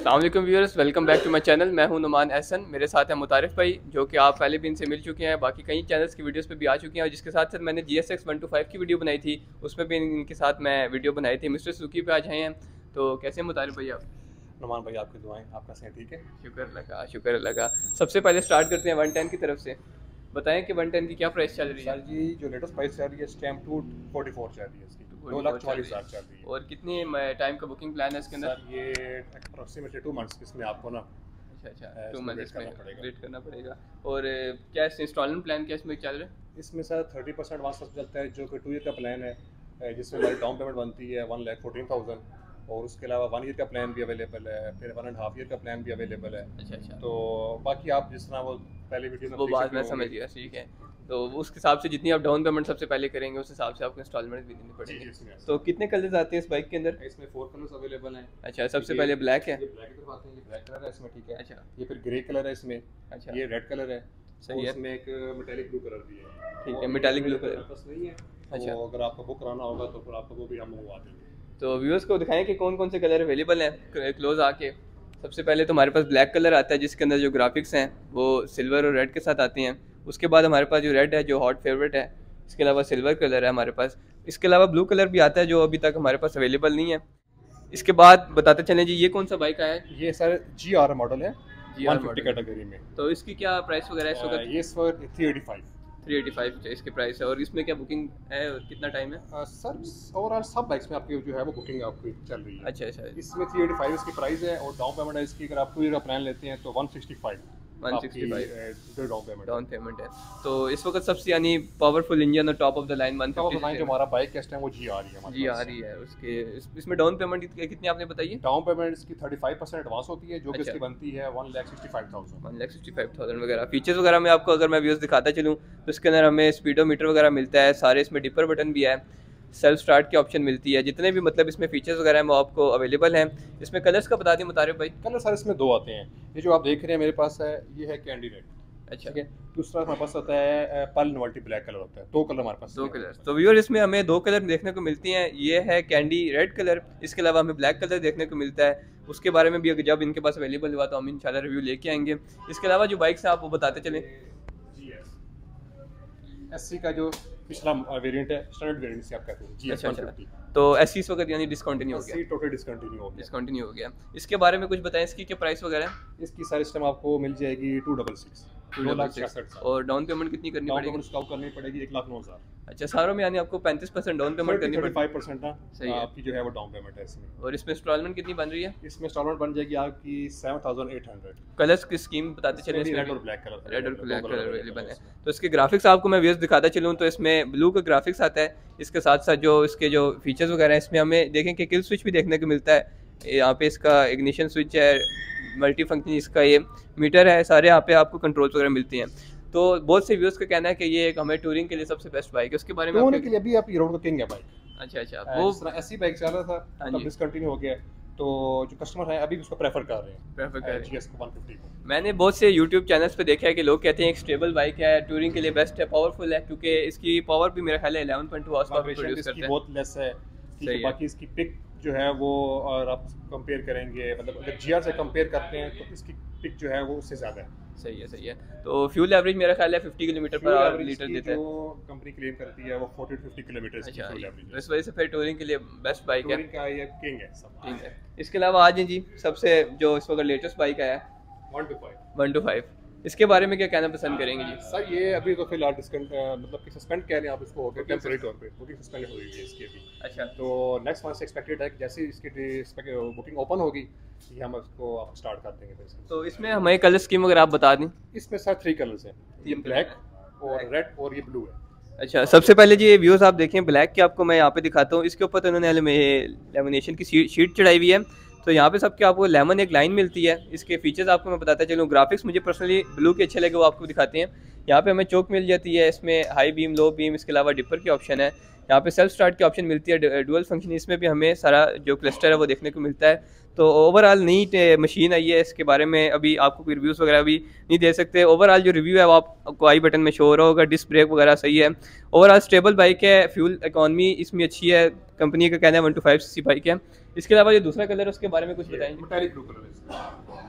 Allam viewers welcome back to my channel. मैं हूँ नुमान एहसन मेरे साथ हैं मुतारिफ भाई जो कि आप पहले भी इनसे मिल चुके हैं बाकी कई चैनल्स की वीडियोस पे भी आ चुके हैं और जिसके साथ साथ मैंने G S X one two five की वीडियो बनाई थी उसमें भी इनके साथ मैं वीडियो बनाई थी। मिस्टर सुकी पे आज आए हैं तो कैसे हैं मुतारिफ भाई आप? नुमान भाई आपकी दुआएँ आपका सही ठीक है? शुक्र लगा शुक्र लगा। सबसे पहले स्टार्ट करते हैं वन टेन की तरफ़ से। बताएँ कि वन टेन की क्या प्राइस चल रही है? सर जी जो लेटेस्ट प्राइस चल रही है स्टैम्प टू फोर्टी फोर चल रही है इसकी। दो लाख चौवालीस हज़ार चल रही है। और कितनी टाइम का बुकिंग प्लान है इसके अंदर? सर ये अप्रोक्सीमेटली टू मंथ्स इसमें आपको ना अच्छा अच्छा टू इसमें मंथ इसमें वेट करना पड़ेगा। और क्या इंस्टॉलमेंट प्लान क्या इसमें चल रहा है? इसमें सर थर्टी परसेंट एडवांस चलता है जो कि टू ईयर का प्लान है जिसमें हमारी डाउन पेमेंट बनती है वन लाख फोर्टीन थाउज़ेंड और उसके अलावा वन ईयर का प्लान भी अवेलेबल है फिर वन एंड हाफ़ ईयर का प्लान भी अवेलेबल है। अच्छा अच्छा। तो बाकी आप जिस तरह वो पहले वीडियो में वो बात मैं समझ गया ठीक है। तो उस हिसाब से जितनी आप डाउन पेमेंट सबसे पहले करेंगे उस हिसाब से आपको इंस्टॉलमेंट भी देनी पड़ेगी। तो कितने कलर्स आते हैं इस बाइक के अंदर? इसमें फोर कलर्स अवेलेबल हैं। अच्छा सबसे पहले ब्लैक है? ये ब्लैक की तरफ़ आते हैं ये ब्लैक कलर है इसमें ठीक है। अच्छा। ये फिर ग्रे कलर है इसमें अच्छा। ये रेड कलर है। सही है। इसमें एक मेटालिक ब्लू कलर भी है। ठीक है, मेरे colour। पास नहीं है अच्छा। तो अगर आपको बुक कराना होगा तो फिर आपको वो भी हम मंगवा देंगे। तो व्यूअर्स को दिखाएँ कि कौन कौन से कलर अवेलेबल हैं क्लोज आके। सबसे पहले तो हमारे पास ब्लैक कलर आता है जिसके अंदर जो ग्राफिक्स हैं वो सिल्वर और रेड के साथ आती हैं। उसके बाद हमारे पास जो रेड है जो हॉट फेवरेट है इसके अलावा सिल्वर कलर है हमारे पास। इसके अलावा ब्लू कलर भी आता है जो अभी तक हमारे पास अवेलेबल नहीं है। इसके बाद बताते चलें जी ये कौन सा बाइक आया है? ये सर जी आर मॉडल है फिफ्टी model। कैटेगरी में। तो इसकी क्या प्राइस वगैरह है इस वक्त? ये इस वक्त three eighty five three eighty five इसकी प्राइस है। और इसमें क्या बुकिंग है? और कितना टाइम है? सर ओवरऑल सब बाइक्स में आपकी जो है वो बुकिंग आपकी चल रही है। अच्छा अच्छा। इसमें थ्री एटी फाइव इसकी प्राइस है और डाउन पेमेंट है। इसकी अगर आप टू ईयर का प्लान लेते हैं तो वन सिक्सटी फाइव 165 जो डाउन पेमेंट है तो इस वक्त सबसे यानी पावरफुल इंजन और top of the line one top of line जो हमारा बाइक है इस वो जी आ रही है जी आ रही है उसके इस, इसमें डाउन पेमेंट कितनी आपने बताई है? डाउन पेमेंट इसकी 35 परसेंट एडवांस होती है जो कि अच्छा। इसकी बनती है one lakh sixty five thousand one lakh sixty five thousand वगैरह। फीचर्स वगैरह में आपको अगर मैं व्यूज़ दिखाता चलूँ तो इसके अंदर हमें स्पीडोमीटर वगैरह मिलता है सारे इसमें डिपर बटन भी है। सेल्फ स्टार्ट की ऑप्शन मिलती है। जितने भी मतलब इसमें फीचर्स वगैरह हैं वो आपको अवेलेबल हैं। इसमें कलर्स का बता दें मुतारिफ भाई। कलर सर इसमें दो आते हैं। ये जो आप देख रहे हैं मेरे पास है ये है कैंडी रेड अच्छा। ठीक है? दूसरा हमारे पास होता है पल नोल्टी ब्लैक कलर होता है। दो कलर हमारे पास दो कलर तो व्यूअर इसमें हमें दो कलर देखने को मिलती हैं। ये है कैंडी रेड कलर इसके अलावा हमें ब्लैक कलर देखने को मिलता है। उसके बारे में भी अगर जब इनके पास अवेलेबल हुआ तो हम इंशाल्लाह रिव्यू लेके आएँगे। इसके अलावा जो बाइक्स हैं आप वो बताते चलें। एस सी का जो पिछला वेरिएंट है स्टैंडर्ड वेरिएंट से आप कहते हैं जी अच्छा अच्छा। तो एससी इस वक्त यानी डिसकंटिन्यू हो गया। एससी टोटल डिसकंटिन्यू हो गया। डिसकंटिन्यू हो गया। इसके बारे में कुछ बताएँ इसकी क्या प्राइस वगैरह इसकी सारी सिस्टम आपको मिल जाएगी टू डबल सिक्स दो लाख छियासठ और डाउन पेमेंट कितनी करनी पड़ेगी? स्टॉक करनी पड़ेगी एक लाख नौ हज़ार। अच्छा सारों में यानी आपको पैंतीस परसेंट डाउन पेमेंट करनी पड़ेगी। फाइव परसेंट सही है। आपकी जो है वो डाउन पेमेंट है इसमें। और इसमें इंस्टॉलमेंट कितनी बन रही है? इसमें इंस्टॉलमेंट बन जाएगी आपकी seven thousand eight hundred colours की स्कीम बताते चलें रेड और ब्लैक कलर रेड और ब्लैक कलर अवेलेबल है। तो इसके ग्राफिक्स आपको मैं व्यूज़ दिखाता चलूँ तो इसमें ब्लू का ग्राफिक्स आता है। इसके साथ साथ जो इसके जो फीचर्स वगैरह हैं इसमें हमें देखें कि किल स्विच भी देखने को मिलता है। यहाँ पे इसका इग्निशन स्विच है मल्टी फ़ंक्शन इसका ये मीटर है सारे यहाँ पे आपको कंट्रोल्स वगैरह मिलती हैं। तो बहुत से व्यूअर्स का कहना है कि ये एक हमें टूरिंग के लिए सबसे बेस्ट बाइक है। उसके बारे में होने के लिए अभी आप रोड का किंग बाइक अच्छा अच्छा। वो वो ऐसी बाइक चल रहा था हाँ। डिसकंटिन्यू हो गया तो जो कस्टमर है अभी उसको प्रेफर कर रहे हैं। प्रेफर कर रहे हैं। 150 को मैंने बहुत से यूट्यूब चैनल्स पे देखा है कि लोग कहते हैं एक स्टेबल बाइक है टूरिंग के लिए बेस्ट है पावरफुल है क्योंकि इसकी पावर भी मेरा ख्याल है 11.2 point two horse power produce करता है। बहुत लेस है। है है। बाकी इसकी पिक जो है वो और आप कंपेयर करेंगे मतलब अगर जीआर से कंपेयर करते हैं तो इसकी पिक जो है वो उससे ज़्यादा है। सही है सही है। तो फ्यूल एवरेज मेरा ख्याल है 50 किलोमीटर पर आवर लीटर देता है। जो कंपनी क्लेम करती है वो 40 to 50 किलोमीटर अच्छा तो इस वजह से फिर टूरिंग के लिए बेस्ट बाइक है। टूरिंग का ये किंग है सब। ठीक है। इसके अलावा आज जी सबसे जो इस वक्त लेटेस्ट बाइक आया है 1 to 5 वन टू फाइव इसके बारे में क्या कहना पसंद करेंगे जी? सर ये अभी तो फ़िलहाल मतलब कि सस्पेंड कह रहे हैं आप इसको हो गया टेम्परेरी तौर पे बुकिंग सस्पेंड हो गई है इसकी अभी। अच्छा। तो नेक्स्ट मंथ से एक्सपेक्टेड है कि जैसे ही इसकी बुकिंग ओपन होगी ये हम उसको स्टार्ट कर देंगे फिर तो इसमें हमें कलर स्कीम अगर आप बता दें। इसमें सर थ्री कलर्स हैं ये ब्लैक और रेड और ये ब्लू है। अच्छा सबसे पहले जी ये व्यूज़ आप देखें ब्लैक के आपको मैं यहाँ पे दिखाता हूँ। इसके ऊपर तो उन्होंने लेमिनेशन की शीट चढ़ाई हुई है। तो यहाँ पे सबके आपको लेमन एक लाइन मिलती है। इसके फीचर्स आपको मैं बताता चलूँ। ग्राफिक्स मुझे पर्सनली ब्लू के अच्छे लगे, वो आपको दिखाते हैं। यहाँ पे हमें चौक मिल जाती है, इसमें हाई बीम लो बीम इसके अलावा डिपर की ऑप्शन है। यहाँ पे सेल्फ स्टार्ट की ऑप्शन मिलती है डुअल फ़ंक्शन इसमें भी हमें सारा जो क्लस्टर है वो देखने को मिलता है। तो ओवरऑल नई मशीन आई है, इसके बारे में अभी आपको कोई रिव्यूज़ वगैरह भी नहीं दे सकते। ओवरऑल जो रिव्यू है, वो आपको आई बटन में शो हो रहा होगा डिस्क ब्रेक वगैरह सही है। ओवरऑल स्टेबल बाइक है फ्यूल इकॉनमी इसमें अच्छी है कंपनी का कहना है one two five C bike है। इसके अलावा जो दूसरा कलर है, उसके बारे में कुछ बताएँगे।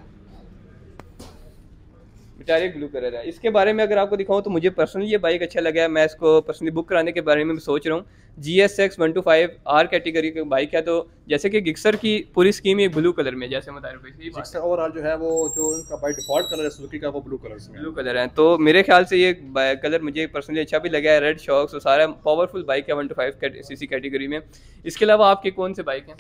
मेटालिक ब्लू कलर है। इसके बारे में अगर आपको दिखाऊँ तो मुझे पर्सनली ये बाइक अच्छा लगा है। मैं इसको पर्सनली बुक कराने के बारे में सोच रहा हूँ। G S X one two five R category की बाइक है तो जैसे कि गिक्सर की पूरी स्कीम ये ब्लू कलर में जैसे बता ओवरऑल जो है वो जो उनका बाई डिफ़ॉल्ट कलर है सुजुकी का वो ब्लू कलर ब्लू कलर है। तो मेरे ख्याल से ये कलर मुझे पर्सनली अच्छा भी लगा है। रेड शॉक्स और सारा पावरफुल बाइक है one two five C category में। इसके अलावा आपके कौन से बाइक हैं?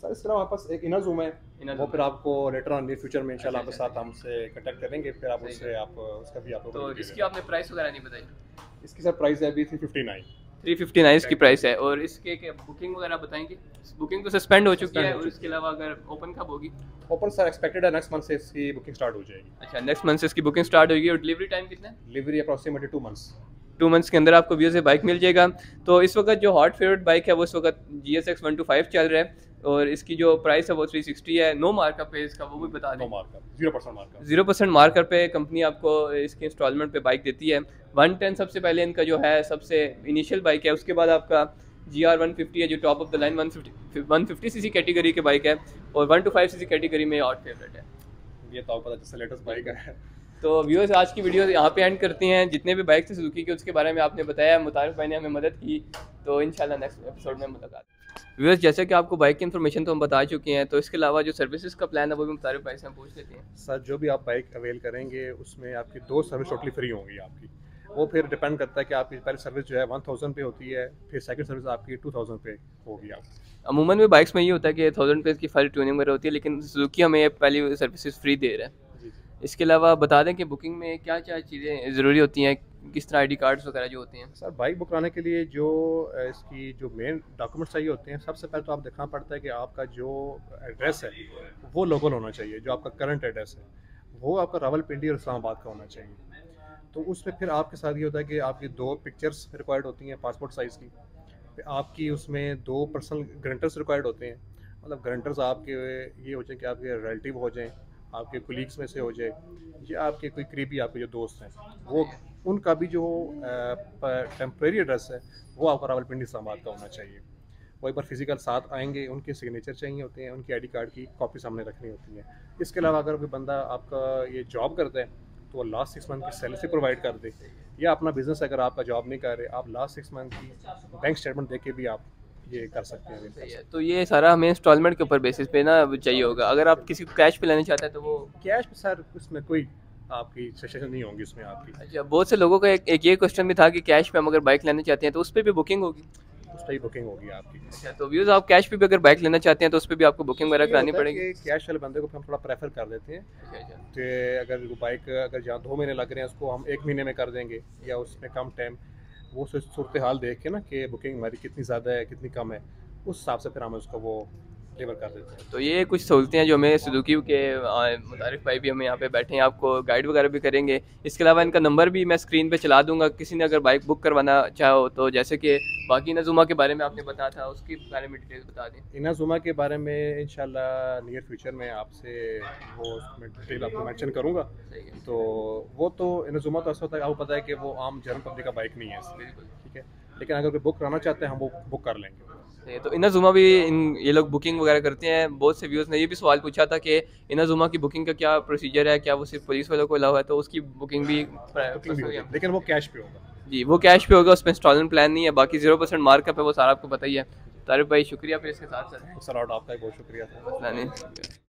सर इस तरह हमारे पास एक इनर जूम है। वो फिर आपको लेटर ऑन नियर फ्यूचर में इंशाल्लाह आपके साथ हमसे कांटेक्ट करेंगे फिर आप उससे आप उसका भी आपको तो इसकी आपने प्राइस वगैरह नहीं बताई? इसकी सर प्राइस है अभी three fifty nine three fifty nine इसकी प्राइस है। और इसके क्या बुकिंग वगैरह बताएँगे? बुकिंग तो सस्पेंड हो चुकी है और इसके अलावा अगर ओपन कब होगी? ओपन सर एक्सपेक्टेड है नेक्स्ट मंथ से इसकी बुकिंग स्टार्ट हो जाएगी। अच्छा नेक्स्ट मंथ से इसकी बुकिंग स्टार्ट होगी और डिलीवरी टाइम कितना है? Delivery approximately two months two months के अंदर आपको व्यू से बाइक मिल जाएगा। तो इस वक्त जो हॉट फेवरेट बाइक है वो इस वक्त G S X one two five चल रहा है और इसकी जो प्राइस है वो थ्री सिक्सटी है। नो मार्कअप है इसका वो भी बता दें। Zero percent markup zero percent marker पे कंपनी आपको इसके इंस्टॉलमेंट पे बाइक देती है। वन टेन सबसे पहले इनका जो है सबसे इनिशियल बाइक है। उसके बाद आपका जी आर वन फिफ्टी है जो top of the line one fifty one fifty C C category के बाइक है और one two five C C category में हॉट फेवरेट है। ये तो पता लेटेस्ट बाइक है। तो व्यूअर्स आज की वीडियो यहाँ पे एंड करती हैं। जितने भी बाइक थे सुजुकी के उसके बारे में आपने बताया मुतारफ भाई ने हमें मदद की। तो इंशाल्लाह नेक्स्ट एपिसोड में मुलाकात। व्यूअर्स जैसे कि आपको बाइक की इन्फॉर्मेशन तो हम बता चुके हैं तो इसके अलावा जो सर्विसेज़ का प्लान है वो भी मुतारफ भाई से हम पूछ लेते हैं। सर जो भी आप बाइक अवेल करेंगे उसमें आपकी दो सर्विस टोटली फ्री होंगी आपकी। वो फिर डिपेंड करता है कि आपकी पहली सर्विस जो है वन थाउज़ेंड पे होती है फिर सेकंड सर्विस आपकी टू थाउज़ेंड पे होगी आप अमूमन में बाइक्स में ये होता है कि थाउज़ेंड पे की फल ट्यूनिंग वगैरह होती है लेकिन सुजुकी हमें पहली सर्विसेज़ फ्री दे रहा है। इसके अलावा बता दें कि बुकिंग में क्या क्या चीज़ें ज़रूरी होती हैं? किस तरह आई डी कार्ड्स वगैरह जो होते हैं? सर बाइक बुक कराने के लिए जो इसकी जो मेन डॉक्यूमेंट्स चाहिए होते हैं, सबसे पहले तो आप देखना पड़ता है कि आपका जो एड्रेस है, वो लोकल होना चाहिए, जो आपका करंट एड्रेस है, वो आपका रावल पिंडी और इस्लामाबाद का होना चाहिए। तो उसमें फिर आपके साथ ये होता है कि आपकी दो पिक्चर्स रिक्वायर्ड होती हैं पासपोर्ट साइज़ की, फिर आपकी उसमें दो पर्सनल ग्रंटर्स रिक्वायर्ड होते हैं। मतलब ग्रंटर्स आपके ये हो जाए कि आपके रिलेटिव हो जाएँ आपके कुलीग्स में से हो जाए, या आपके कोई करीबी, आपके जो दोस्त हैं, वो, उनका भी जो टेम्प्रेरी एड्रेस है, वो आपका रावलपिंडी इस्लामाबाद का होना चाहिए। वो एक बार फ़िज़िकल साथ आएँगे, उनके सिग्नेचर चाहिए होते हैं, उनकी आईडी कार्ड की कॉपी सामने रखनी होती है। इसके अलावा अगर कोई बंदा आपका ये जॉब करता है तो वो लास्ट सिक्स मंथ की सैलरी प्रोवाइड कर दे। या अपना बिज़नेस अगर आपका जॉब नहीं कर रहे, आप लास्ट सिक्स मंथ की बैंक स्टेटमेंट दे के भी आप ये कर सकते हैं सही है। तो ये सारा हमें इंस्टॉलमेंट के ऊपर बेसिस पे ना चाहिए होगा। अगर आप किसी को कैश पे लेना चाहते हैं तो वो कैश पे सर उसमें कोई आपकी सजेशन नहीं होगी उसमें आपकी। अच्छा बहुत से लोगों का एक, एक ये क्वेश्चन भी था कि कैश पे हम अगर बाइक लेना चाहते हैं तो उस पर भी बुकिंग होगी? उस पर ही बुकिंग होगी आपकी। अच्छा तो व्यूज़ आप कैश पे भी अगर बाइक लेना चाहते हैं तो उस पर भी आपको बुकिंग वगैरह करानी पड़ेगी? कैश वाले बंदे को हम थोड़ा प्रेफर कर देते हैं। अच्छा, अच्छा। तो अगर बाइक अगर जहाँ दो महीने लग रहे हैं उसको हम एक महीने में कर देंगे या उसमें कम टाइम वो सूरत हाल देख के ना कि बुकिंग हमारी कितनी ज़्यादा है, कितनी कम है, उस हिसाब से फिर हमें उसका वो डिलीवर कर देते हैं। तो ये कुछ सहूलतें हैं जो हमें सुजुकी के मुतारिफ भाई भी हमें यहाँ पे बैठे हैं। आपको गाइड वगैरह भी करेंगे। इसके अलावा इनका नंबर भी मैं स्क्रीन पे चला दूँगा। किसी ने अगर बाइक बुक करवाना चाहो तो जैसे कि बाकी इनाजुमा के बारे में आपने बताया था उसके बारे में डिटेल्स बता दें। इनाजुमा के बारे में इन नियर फ्यूचर में आपसे वो डिटेल आपको मैंशन करूँगा। तो वो तो इनाजुमा तो ऐसा होता है आपको पता है कि वो आम जनरल पब्लिक का बाइक नहीं है ठीक है? लेकिन अगर कोई बुक कराना चाहते हैं हम वो बुक कर लेंगे। तो इना जुमा भी इन ये लोग बुकिंग वगैरह करते हैं बहुत से व्यूज़ ने ये भी सवाल पूछा था कि इना जुमा की बुकिंग का क्या प्रोसीजर है क्या वो सिर्फ़ पुलिस वालों को अलाउ है? तो उसकी बुकिंग भी लेकिन वो कैश पे होगा। जी वो कैश पे होगा उसमें इंस्टॉलमेंट प्लान नहीं है बाकी ज़ीरो परसेंट मार्कअप है वो सारा आपको पता ही है। तारिफ भाई शुक्रिया फिर इसके साथ सर आपका बहुत शुक्रिया।